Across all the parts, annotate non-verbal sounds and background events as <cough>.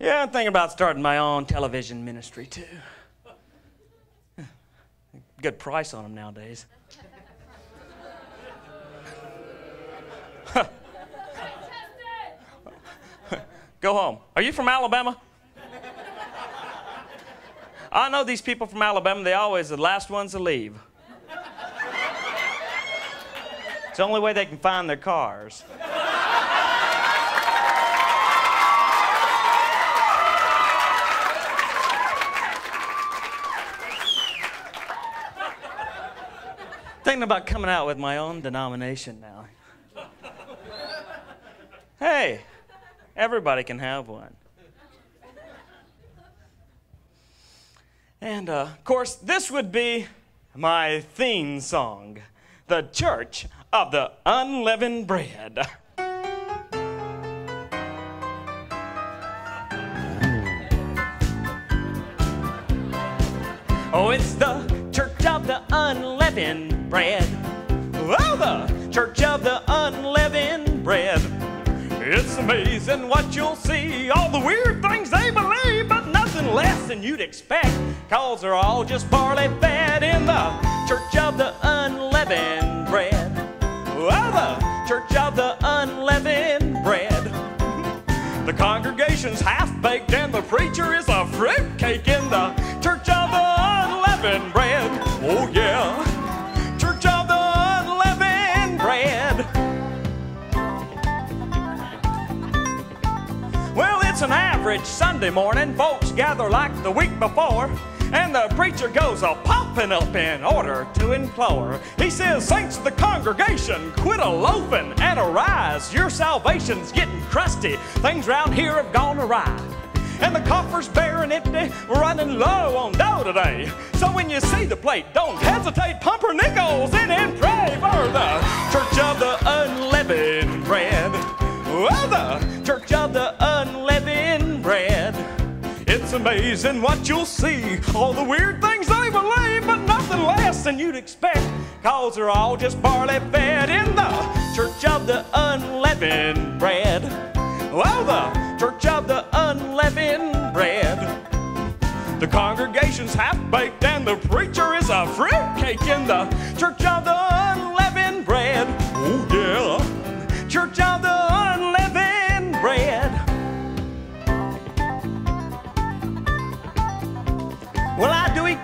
Yeah, I'm thinking about starting my own television ministry too. <laughs> Good price on them nowadays. <laughs> Go home. Are you from Alabama? I know these people from Alabama, they always the last ones to leave. It's the only way they can find their cars. Thinking about coming out with my own denomination now. Hey, everybody can have one. And uh, of course, this would be my theme song The Church of the Unleavened Bread. <laughs> Oh, it's the Church of the Unleavened Bread. Oh, the Church of the Unleavened Bread. It's amazing what you'll see, all the weird things they believe, but nothing less than you'd expect, cause they're all just barley fed in the Church of the Unleavened Bread. Oh, the Church of the Unleavened Bread. The congregation's half baked and the preacher is a fruitcake in the it's an average Sunday morning. Folks gather like the week before. And the preacher goes a popping up in order to implore. He says, Saints of the congregation, quit a loafing and arise. Your salvation's getting crusty. Things round here have gone awry. And the coffer's bare and empty, We're running low on dough today. So when you see the plate, don't hesitate, pump her nickels in and pray amazing what you'll see. All the weird things they believe, but nothing less than you'd expect. Cause they're all just barley fed in the Church of the Unleavened Bread. Well, the Church of the Unleavened Bread. The congregation's half baked and the preacher is a fruitcake in the Church of the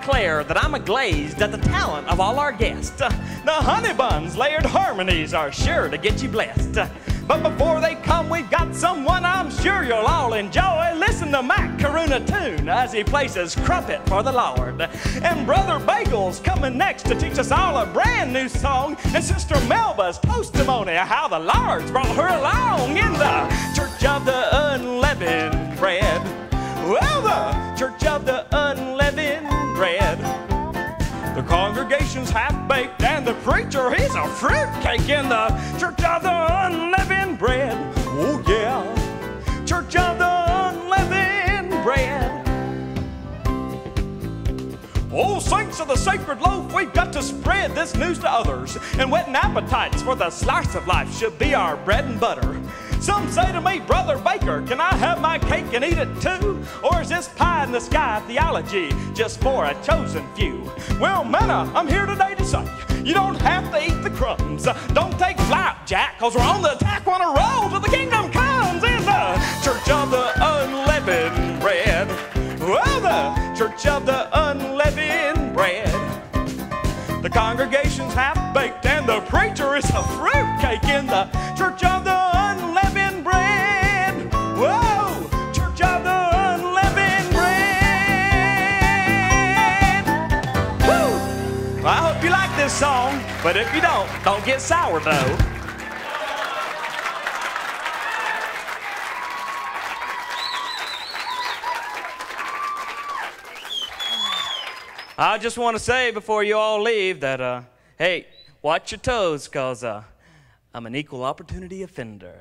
declare that I'm glazed at the talent of all our guests. The honey buns, layered harmonies are sure to get you blessed. But before they come, we've got someone I'm sure you'll all enjoy. Listen to Mac Karuna tune as he places crumpet for the Lord. And Brother Bagel's coming next to teach us all a brand new song. And Sister Melba's testimony of how the Lord's brought her along in the baked and the preacher, he's a fruitcake in the Church of the Unleavened Bread. Oh, yeah. Church of the Unleavened Bread. Oh, saints of the sacred loaf, we've got to spread this news to others. And whetting appetites for the slice of life should be our bread and butter. Some say to me, Brother Baker, can I have my cake and eat it too? Or is this pie in the sky theology just for a chosen few? Well, manna, I'm here today to say, you don't have to eat the crumbs. Don't take flight, Jack, cause we're on the attack on a roll till the kingdom comes in the Church of the Unleavened Bread. Well, the Church of the Unleavened Bread. The congregation's half baked and the preacher is a fruitcake song, but if you don't, don't get sour though. I just want to say before you all leave that, uh, hey, watch your toes, because uh, I'm an equal opportunity offender.